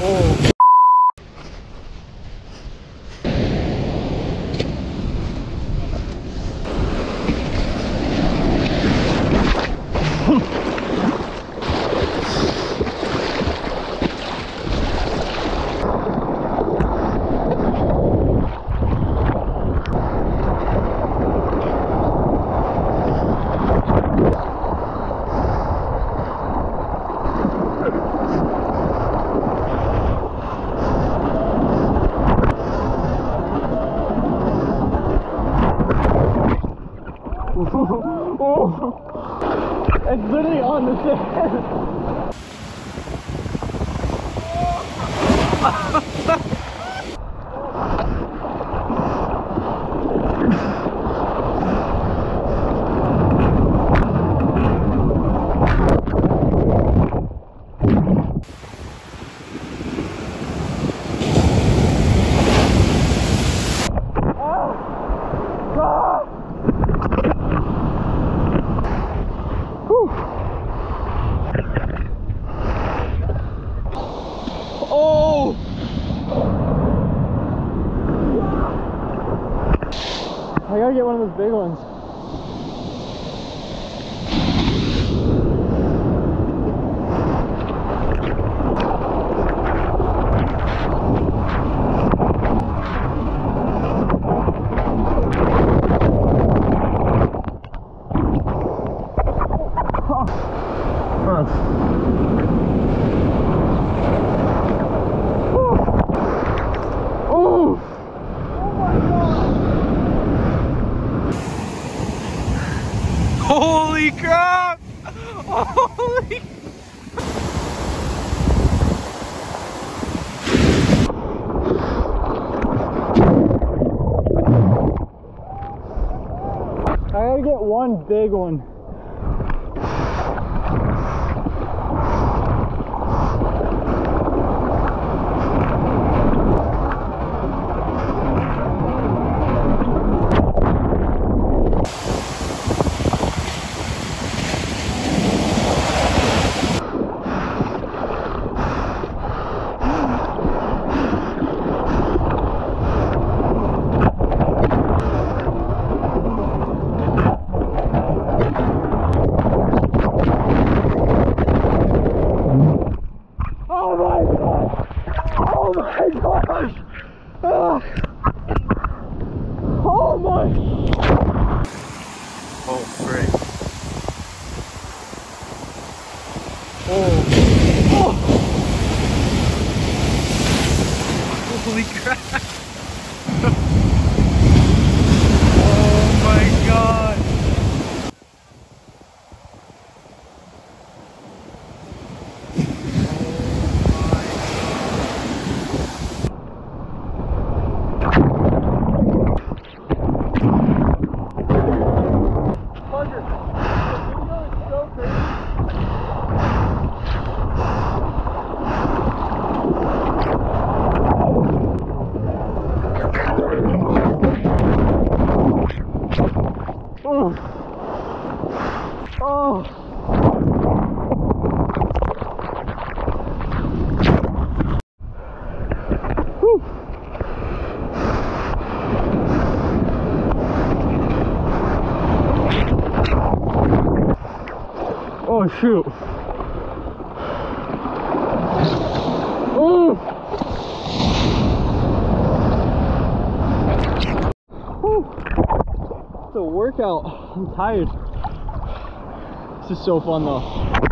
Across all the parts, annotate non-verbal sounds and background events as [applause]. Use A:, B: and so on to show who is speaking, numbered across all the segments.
A: Oh. não sei. Get one of those big ones. Oh!
B: Holy crap! Holy
A: I gotta get one big one. Oh my god! Oh my gosh! Ah. Oh my!
B: Oh frick.
A: Oh.
B: Holy crap! oh my god!
A: Oh. Oh. Whew. Shoot. Oh. Whew. It's a workout. I'm tired. This is so fun though.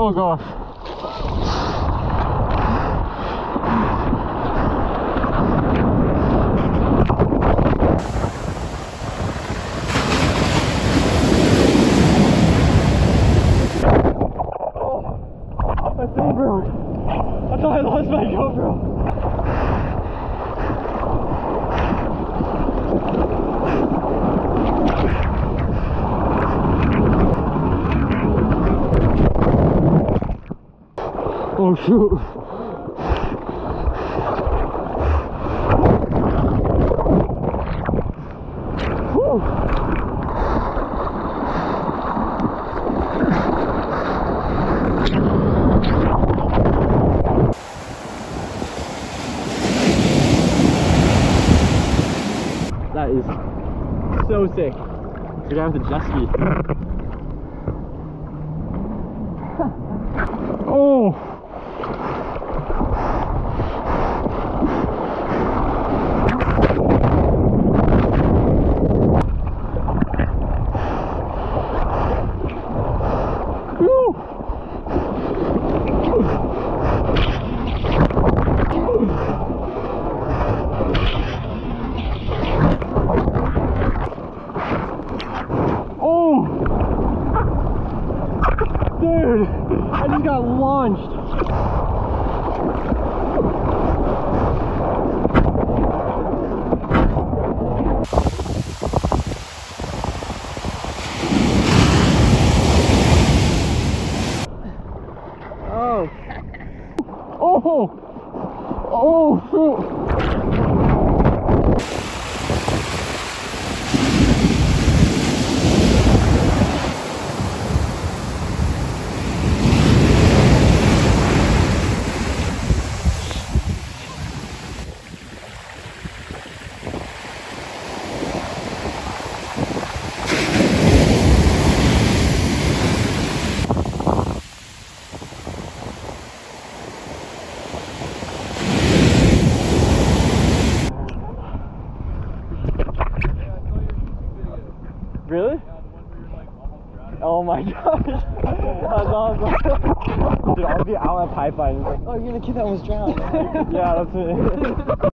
A: Oh gosh. Oh. I thought I lost my GoPro. Oh shoot. That is so sick. With the jet ski. [laughs] oh! Woo! Oh! Dude, I got launched. Oh. Oh! Oh, shoot! Really? Oh my gosh. That's awesome. Dude, I'll be out at pipeline. Like, oh, you're the kid that was drowned. [laughs] yeah, that's me. [laughs]